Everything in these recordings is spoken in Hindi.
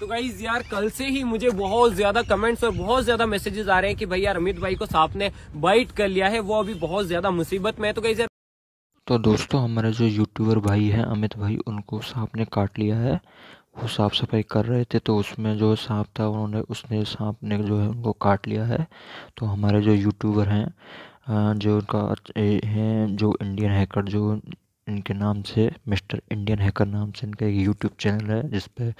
तो गाइज़ यार, कल से ही मुझे बहुत ज़्यादा कमेंट्स और बहुत ज़्यादा मैसेजेस आ रहे हैं कि भाई यार, अमित भाई को सांप ने बाइट कर लिया है, वो अभी बहुत ज़्यादा मुसीबत में है। तो गाइज़ यार तो दोस्तों, हमारे जो यूट्यूबर भाई हैं, अमित भाई, उनको सांप ने काट लिया है। वो साफ़ सफ़ाई कर रहे थे तो उसमें जो सांप था, उन्होंने, उसने सांप ने जो है, उनको काट लिया है। तो हमारे जो यूट्यूबर हैं जो उनका हैं, जो इंडियन हैकर जो इनके नाम से मिस्टर इंडियन हैकर नाम से इनका एक यूट्यूब चैनल है जिस पे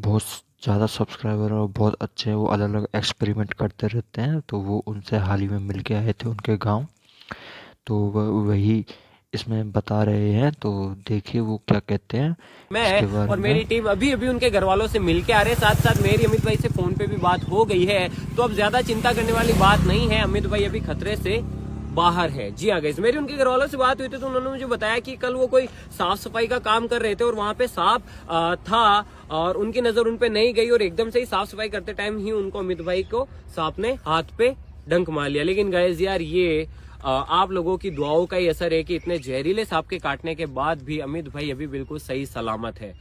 बहुत ज़्यादा सब्सक्राइबर और बहुत अच्छे वो अलग अलग एक्सपेरिमेंट करते रहते हैं तो वो उनसे हाल ही में मिल के आए थे उनके गाँव। तो वही इसमें बता रहे हैं तो देखिए वो क्या कहते हैं। मैं और मेरी टीम अभी अभी उनके घर वालों से मिल के आ रहे हैं साथ साथ मेरी अमित भाई से फ़ोन पे भी बात हो गई है तो अब ज़्यादा चिंता करने वाली बात नहीं है अमित भाई अभी खतरे से बाहर है। जी हाँ मेरी उनके घर वालों से बात हुई थी तो उन्होंने मुझे बताया कि कल वो कोई साफ़ सफ़ाई का काम कर रहे थे और वहाँ पे सांप था और उनकी नज़र उन पे नहीं गई और एकदम से ही साफ़ सफ़ाई करते टाइम ही उनको अमित भाई को सांप ने हाथ पे डंक मार लिया। लेकिन गैस यार ये आप लोगों की दुआओं का ही असर है कि इतने जहरीले सांप के काटने के बाद भी अमित भाई अभी बिल्कुल सही सलामत है।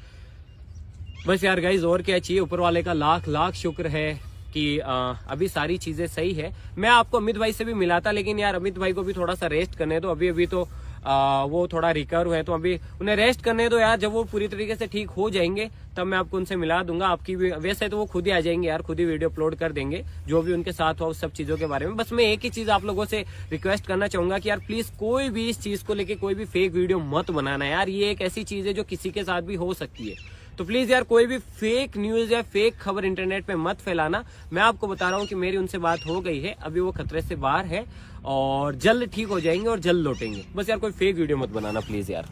बस यार गाइज़ और क्या चाहिए? ऊपर वाले का लाख लाख शुक्र है। कि आ, अभी सारी चीज़ें सही है। मैं आपको अमित भाई से भी मिला था लेकिन यार अमित भाई को भी थोड़ा सा रेस्ट करने दो। अभी अभी तो आ, वो थोड़ा रिकवर हुए तो अभी उन्हें रेस्ट करने दो यार। जब वो पूरी तरीके से ठीक हो जाएँगे तब मैं आपको उनसे मिला दूँगा। आपकी भी वैसे तो वो खुद ही आ जाएँगे यार खुद ही वीडियो अपलोड कर देंगे जो भी उनके साथ हुआ उस सब चीज़ों के बारे में। बस मैं एक ही चीज़ आप लोगों से रिक्वेस्ट करना चाहूँगा कि यार प्लीज़ कोई भी इस चीज़ को लेके कोई भी फेक वीडियो मत बनाना यार। ये एक ऐसी चीज़ है जो किसी के साथ भी हो सकती है। तो प्लीज़ यार, कोई भी फेक न्यूज़ या फेक खबर इंटरनेट पे मत फैलाना। मैं आपको बता रहा हूँ कि मेरी उनसे बात हो गई है। अभी वो खतरे से बाहर है और जल्द ठीक हो जाएँगे और जल्द लौटेंगे। बस यार, कोई फेक वीडियो मत बनाना प्लीज़ यार।